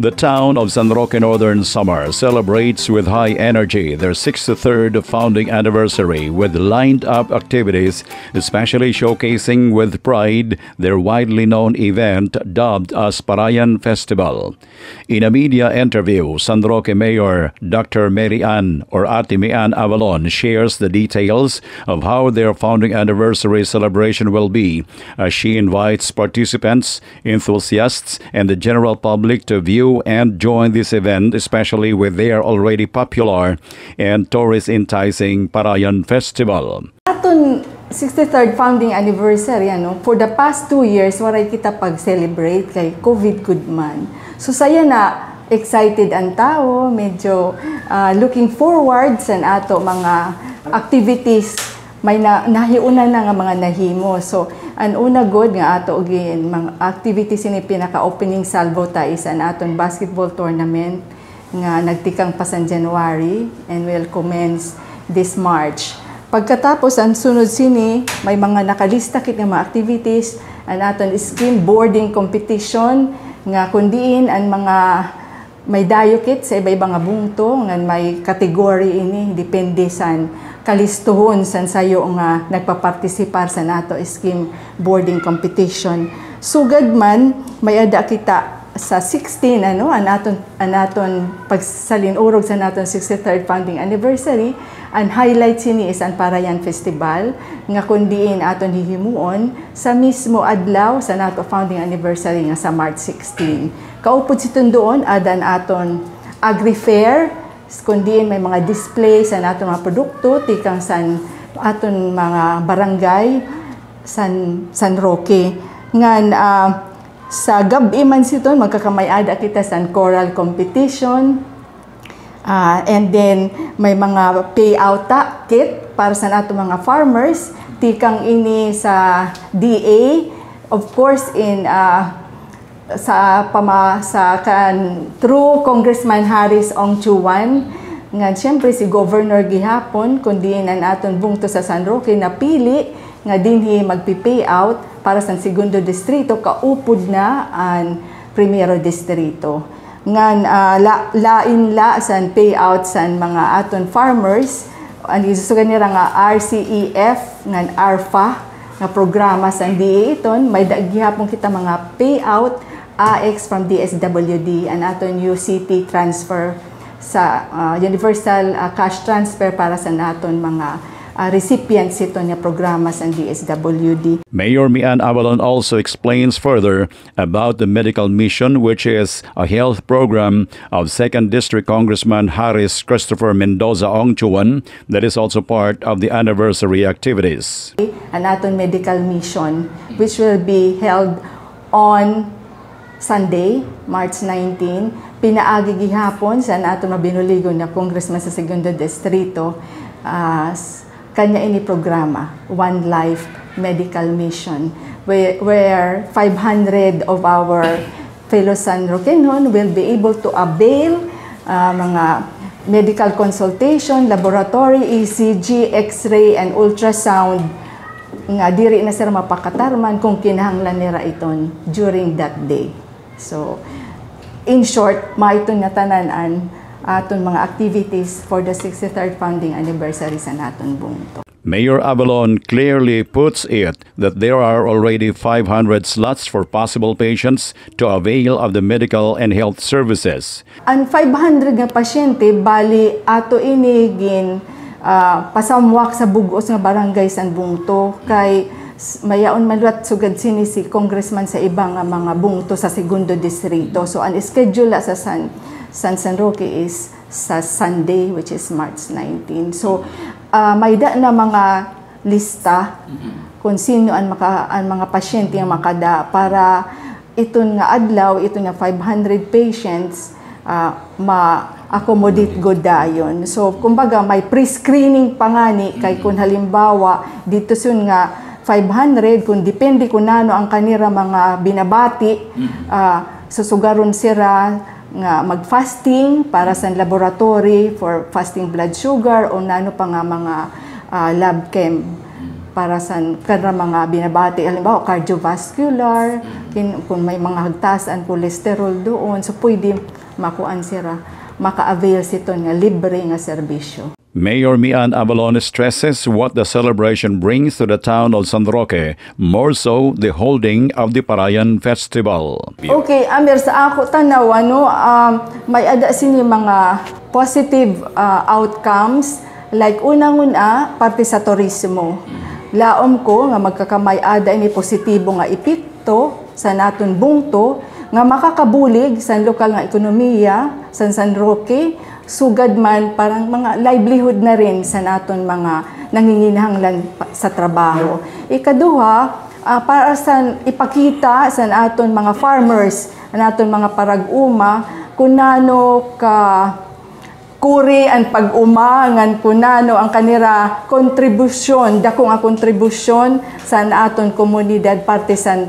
The town of San Roque Northern Summer celebrates with high energy their 63rd founding anniversary with lined up activities, especially showcasing with pride their widely known event dubbed as Parayan Festival. In a media interview, San Roque Mayor Dr. Mary Ann or Ate Mian Avalon shares the details of how their founding anniversary celebration will be as she invites participants, enthusiasts, and the general public to view and join this event, especially with their already popular and tourist enticing Parayan Festival. Aton 63rd founding anniversary, ano, for the past two years, waray kita pag-celebrate kay COVID good man. So saya na excited ang tao, medyo uh, looking forward sa ato mga activities may na, nahiuna na nga mga nahimo. So, ang una good nga ato again, mga activities ini pinaka-opening salvo ta is an aton basketball tournament nga nagtikang pa sa January and will commence this March. Pagkatapos, ang sunod sini, may mga nakalista kit nga mga activities, ang aton scheme boarding competition, nga kundiin ang mga may dayo kit sa iba-ibang bungto, nga may category ini, depende sa kalistuhon san sayo nga nagpapartisipar sa nato scheme boarding competition. Sugad man may ada kita sa 16 ano anaton anaton pagsalin urog sa naton 63rd founding anniversary ang highlight sini is ang Parayan Festival nga kundiin aton hihimuon sa mismo adlaw sa nato founding anniversary nga sa March 16. Kaupod si doon adan aton Agri Fair kundi may mga display sa nato mga produkto tikang san aton mga barangay San San Roque. Ngan uh, sa gabi man siton magkakamay-ada kita sa choral competition. Uh, and then may mga payout kit para sa nato mga farmers tikang ini sa DA of course in uh, sa pama sa kan through Congressman Harris Ong Chuan nga siyempre si Governor gihapon kundi nan aton bungto sa San Roque napili nga dinhi magpi-pay out para sa segundo distrito kaupod na ang primero distrito. Ngan uh, la, lain la san payout san mga aton farmers ang isusugan nila nga RCEF ngan ARFA nga programa sa DA iton. May daghihapon kita mga payout AX from DSWD and aton UCT transfer sa uh, universal uh, cash transfer para sa naton mga uh, recipients ito niya programa sa DSWD. Mayor Mian Avalon also explains further about the medical mission which is a health program of 2nd District Congressman Harris Christopher Mendoza Ongchuan that is also part of the anniversary activities. An aton medical mission which will be held on Sunday, March 19, pinaagi gihapon sa nato mabinuligon na congressman sa segundo distrito uh, kanya ini programa One Life Medical Mission where, where 500 of our fellow San Roquenon will be able to avail uh, mga medical consultation, laboratory, ECG, X-ray, and ultrasound nga diri na sila mapakatarman kung kinahanglan nila iton during that day. So, in short, maitong natananan aton mga activities for the 63rd founding anniversary sa naton bungto. Mayor Avalon clearly puts it that there are already 500 slots for possible patients to avail of the medical and health services. Ang 500 nga pasyente bali ato inigin uh, pasamwak sa bugos nga barangay san bungto kay mayaon maluat sugad sini si congressman sa ibang mga bungto sa segundo distrito. So ang schedule sa San San San Roque is sa Sunday which is March 19. So uh, may da na mga lista kung sino ang, maka, ang mga pasyente ang makada para iton nga adlaw, ito nga 500 patients uh, ma-accommodate good dayon. So kumbaga may pre-screening pangani kay kung halimbawa dito sun nga 500 kung depende kung nano ang kanira mga binabati uh, susugaron sira nga mag-fasting para sa laboratory for fasting blood sugar o nano pa nga mga uh, lab chem para sa kada mga binabati. Halimbawa cardiovascular kin, kung may mga hagtasan cholesterol doon. So pwede makuan sira maka-avail siton nga libre nga serbisyo Mayor Mian Abalon stresses what the celebration brings to the town of San Roque, more so the holding of the Parayan Festival. Okay, Amir, sa ako tanaw, ano, um, may ada sini mga positive uh, outcomes like unang-una, parte sa turismo. Laom ko nga magkakamay ada ini positibo nga epekto sa naton bungto nga makakabulig sa lokal nga ekonomiya sa San Roque sugad man parang mga livelihood na rin sa naton mga nanginginahanglan sa trabaho. Ikaduha, uh, para sa ipakita sa naton mga farmers, naton mga parag-uma, kung nano ka kuri ang pag-uma ngan kunano ang kanira kontribusyon dako nga kontribusyon sa aton komunidad parte sa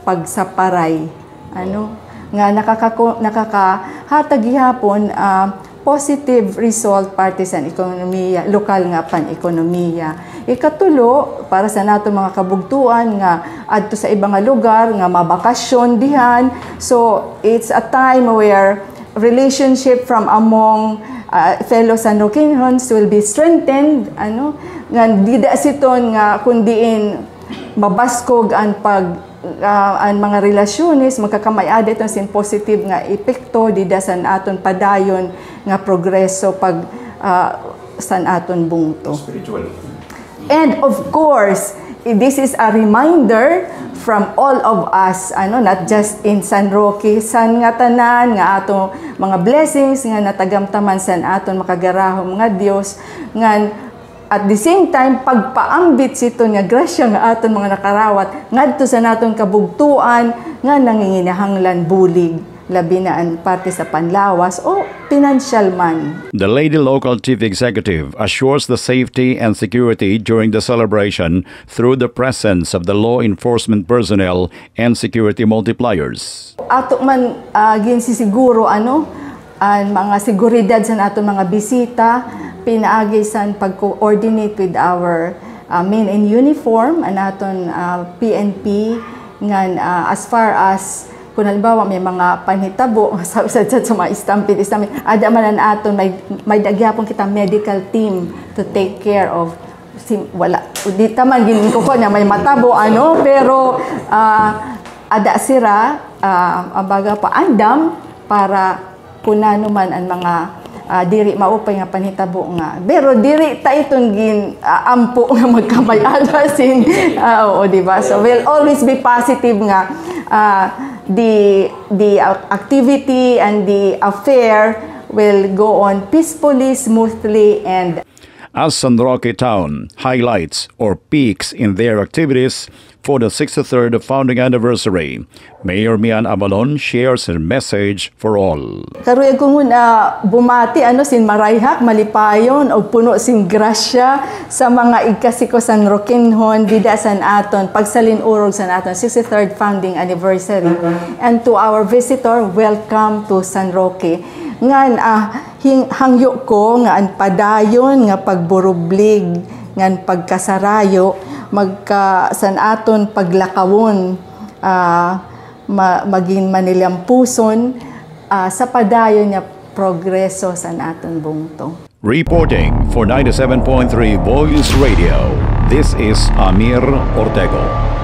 pagsaparay ano nga nakaka nakakahatag gihapon uh, positive result parte sa ekonomiya, lokal nga pan ekonomiya. Ikatulo, para sa nato mga kabugtuan nga adto sa ibang lugar nga mabakasyon dihan. So, it's a time where relationship from among uh, fellow Sanroquinhons will be strengthened ano nga dida siton nga kundiin mabaskog ang pag uh, ang mga relasyones magkakamay-ada itong sin positive nga epekto dida sa aton padayon nga progreso pag uh, sa aton bungto. Spiritual. And of course, this is a reminder from all of us, ano, not just in San Roque, san nga tanan, nga ato mga blessings, nga natagamtaman san aton makagarahom nga Dios, nga at the same time, pagpaambit sito nga grasya nga aton mga nakarawat, ngadto sa naton kabugtuan, nga nanginginahanglan bulig labi na ang parte sa panlawas o financial man. The Lady Local Chief Executive assures the safety and security during the celebration through the presence of the law enforcement personnel and security multipliers. Ato man uh, ginsisiguro ano ang mga seguridad sa naton mga bisita pinaagi sa pag-coordinate with our uh, men in uniform, anaton uh, PNP, ngan uh, as far as kung halimbawa may mga panhitabo sa usad sa mga stampede stampede ada man an aton may may dagyapon kita medical team to take care of. Si, wala. Di taman ko ko niya may matabo ano pero uh, ada sira uh, abaga pa andam para kunano man ang mga uh, diri maupay nga panhitabo nga. Pero diri ta iton gin uh, ampo nga magkamay sin. Uh, oo di ba? So will always be positive nga uh, the the activity and the affair will go on peacefully smoothly and as San Roque Town highlights or peaks in their activities for the 63rd founding anniversary. Mayor Mian Abalon shares her message for all. Karuya ko muna bumati ano sin marayhak malipayon o puno sin grasya sa mga ikasiko San Roquenhon dida san aton pagsalin urog san aton 63rd founding anniversary. And to our visitor, welcome to San Roque ngan ah, hing, hangyo ko nga an padayon nga pagburublig ngan pagkasarayo magka san aton paglakawon uh, ma, maging manilampuson uh, sa padayon niya progreso sa aton bungto. Reporting for 97.3 Voice Radio, this is Amir Ortego.